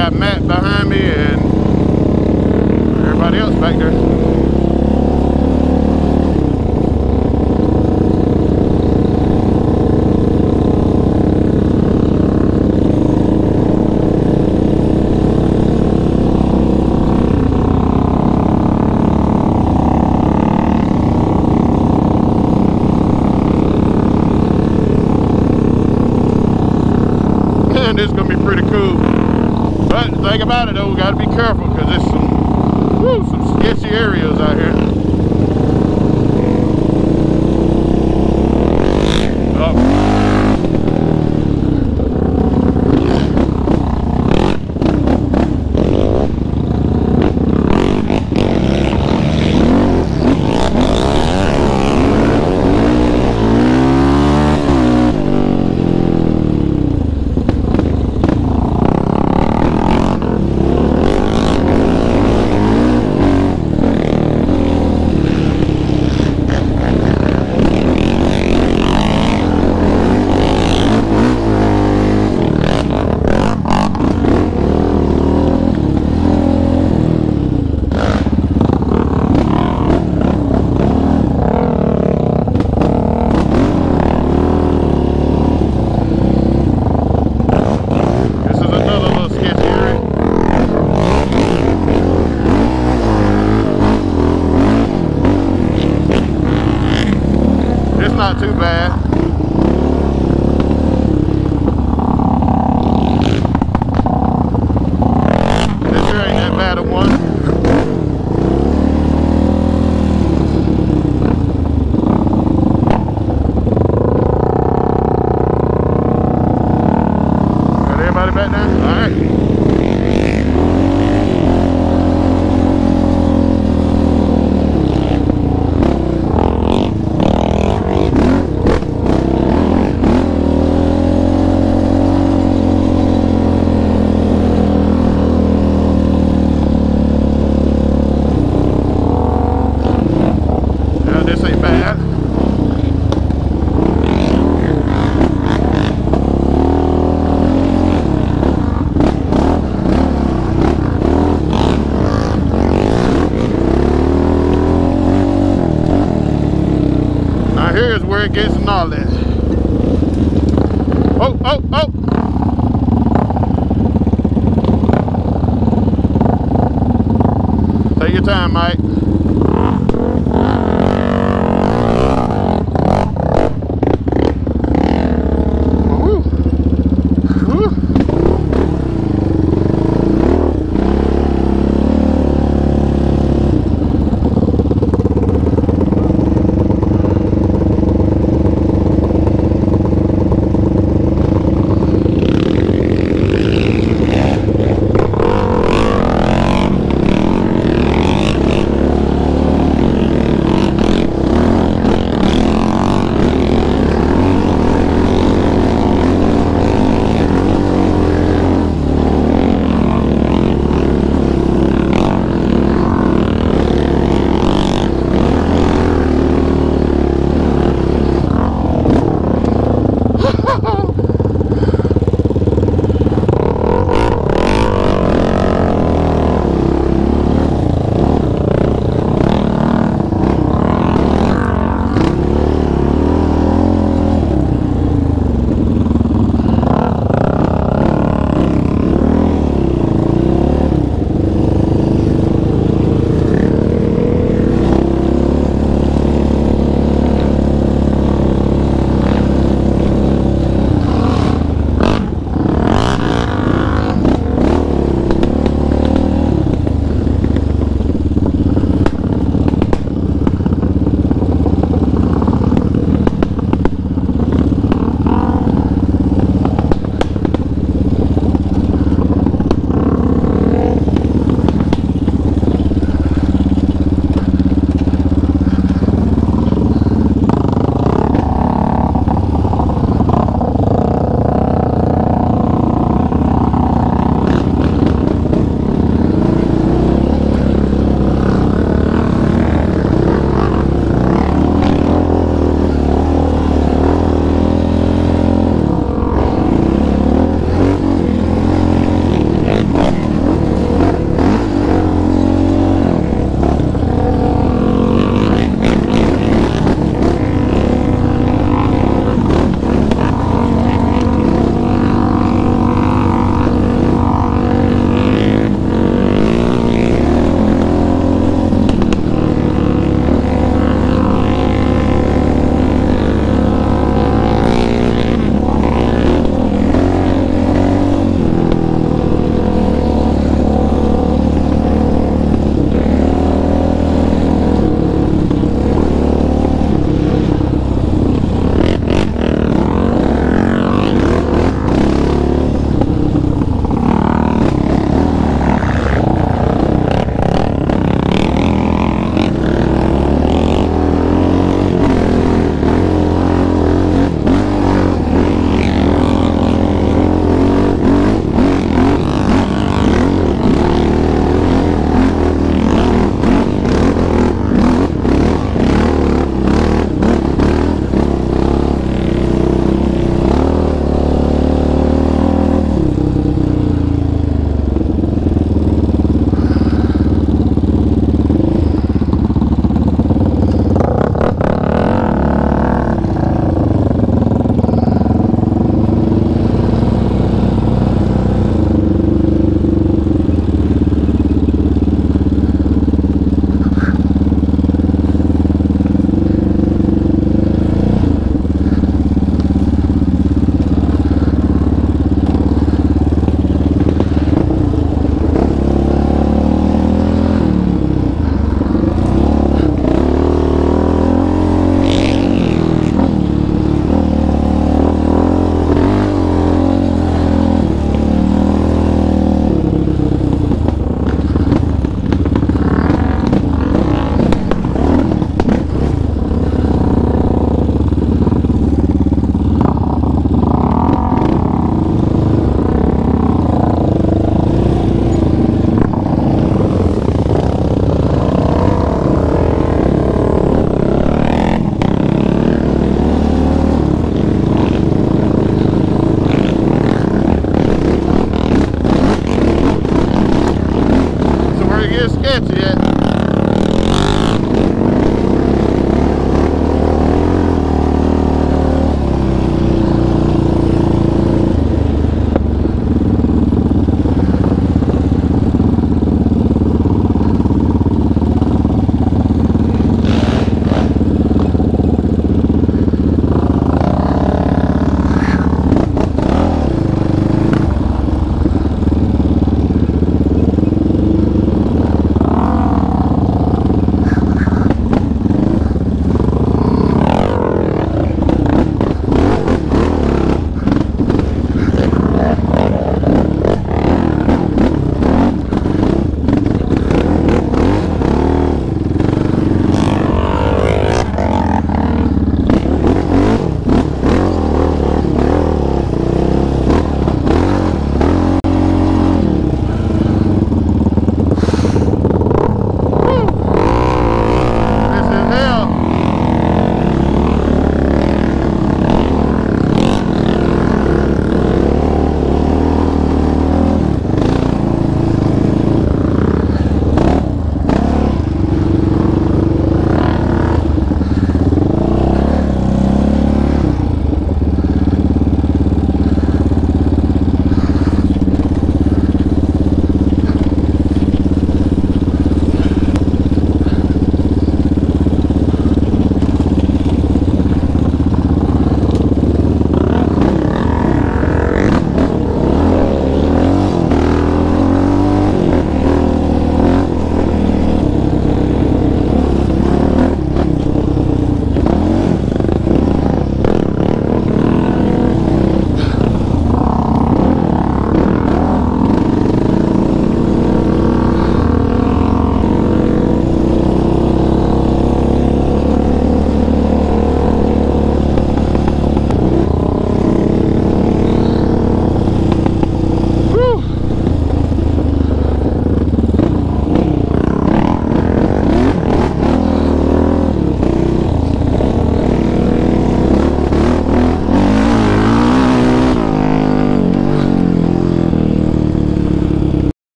got Matt behind me and everybody else back there. This is gonna be pretty cool. But the thing about it though, we gotta be careful because there's some, woo, some sketchy areas out here. Here's where it gets. Oh, oh, oh! Take your time, Mike.